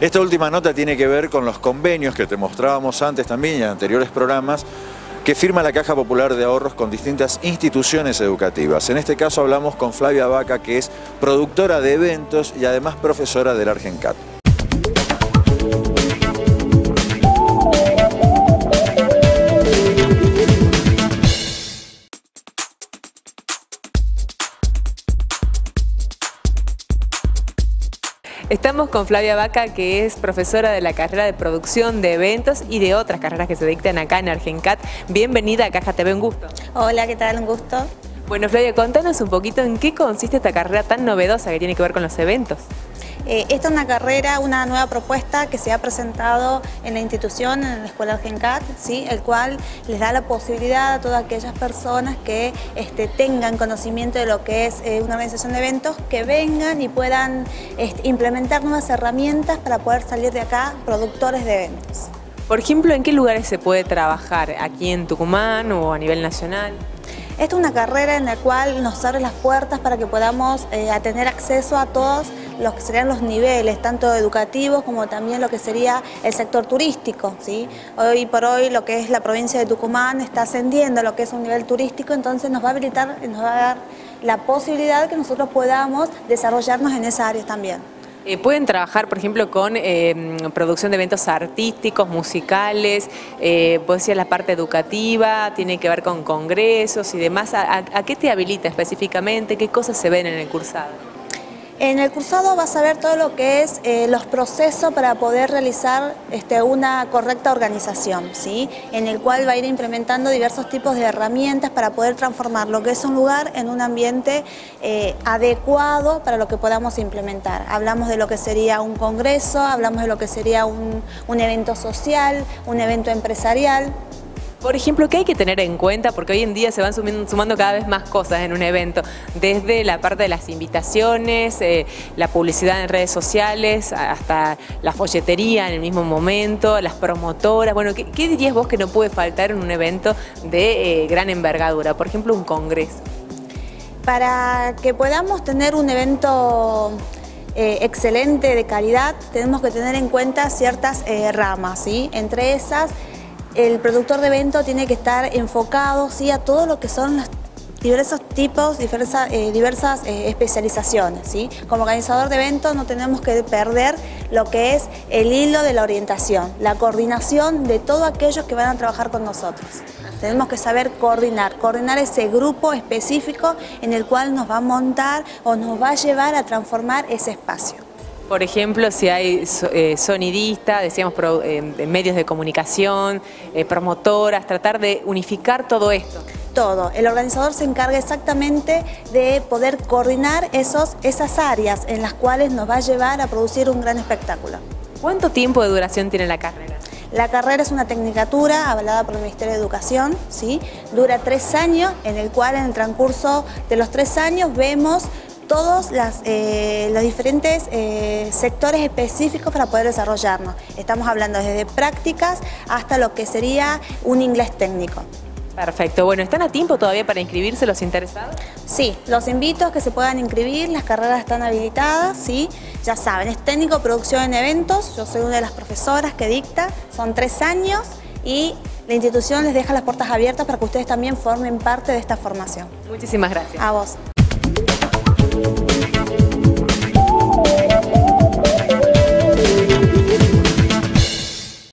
Esta última nota tiene que ver con los convenios que te mostrábamos antes también en anteriores programas que firma la Caja Popular de Ahorros con distintas instituciones educativas. En este caso hablamos con Flavia Vaca, que es productora de eventos y además profesora del Argencat. Estamos con Flavia Vaca, que es profesora de la carrera de producción de eventos y de otras carreras que se dictan acá en Argencat. Bienvenida a Caja TV, un gusto. Hola, ¿qué tal? Un gusto. Bueno, Flavia, contanos un poquito en qué consiste esta carrera tan novedosa que tiene que ver con los eventos. Eh, esta es una carrera, una nueva propuesta que se ha presentado en la institución, en la Escuela Argencat, ¿sí? el cual les da la posibilidad a todas aquellas personas que este, tengan conocimiento de lo que es eh, una organización de eventos, que vengan y puedan este, implementar nuevas herramientas para poder salir de acá productores de eventos. Por ejemplo, ¿en qué lugares se puede trabajar? ¿Aquí en Tucumán o a nivel nacional? Esta es una carrera en la cual nos abre las puertas para que podamos eh, tener acceso a todos los que serían los niveles, tanto educativos como también lo que sería el sector turístico. ¿sí? Hoy por hoy lo que es la provincia de Tucumán está ascendiendo lo que es un nivel turístico, entonces nos va a habilitar, nos va a dar la posibilidad que nosotros podamos desarrollarnos en esa área también. Eh, pueden trabajar, por ejemplo, con eh, producción de eventos artísticos, musicales, eh, decir la parte educativa, tiene que ver con congresos y demás. ¿A, a qué te habilita específicamente? ¿Qué cosas se ven en el cursado? En el cursado vas a ver todo lo que es eh, los procesos para poder realizar este, una correcta organización, ¿sí? en el cual va a ir implementando diversos tipos de herramientas para poder transformar lo que es un lugar en un ambiente eh, adecuado para lo que podamos implementar. Hablamos de lo que sería un congreso, hablamos de lo que sería un, un evento social, un evento empresarial, por ejemplo, ¿qué hay que tener en cuenta? Porque hoy en día se van sumando cada vez más cosas en un evento, desde la parte de las invitaciones, eh, la publicidad en redes sociales, hasta la folletería en el mismo momento, las promotoras. Bueno, ¿qué, dirías vos que no puede faltar en un evento de eh, gran envergadura? Por ejemplo, un congreso. Para que podamos tener un evento eh, excelente, de calidad, tenemos que tener en cuenta ciertas ramas, ¿sí? Entre esas el productor de evento tiene que estar enfocado ¿sí? a todo lo que son los diversos tipos, diversas, eh, diversas eh, especializaciones. ¿sí? Como organizador de eventos no tenemos que perder lo que es el hilo de la orientación, la coordinación de todos aquellos que van a trabajar con nosotros. Tenemos que saber coordinar, coordinar ese grupo específico en el cual nos va a montar o nos va a llevar a transformar ese espacio. Por ejemplo, si hay eh, sonidistas, decíamos eh, medios de comunicación, eh, promotoras, tratar de unificar todo esto. Todo. El organizador se encarga exactamente de poder coordinar esos, esas áreas en las cuales nos va a llevar a producir un gran espectáculo. ¿Cuánto tiempo de duración tiene la carrera? La carrera es una tecnicatura avalada por el Ministerio de Educación, ¿sí? dura tres años, en el cual en el transcurso de los tres años vemos todos eh, los diferentes eh, sectores específicos para poder desarrollarnos. Estamos hablando desde prácticas hasta lo que sería un inglés técnico. Perfecto. Bueno, ¿están a tiempo todavía para inscribirse los interesados? Sí, los invito a que se puedan inscribir, las carreras están habilitadas, ¿sí? Ya saben, es técnico producción en eventos, yo soy una de las profesoras que dicta, son tres años y la institución les deja las puertas abiertas para que ustedes también formen parte de esta formación. Muchísimas gracias. A vos. Thank you.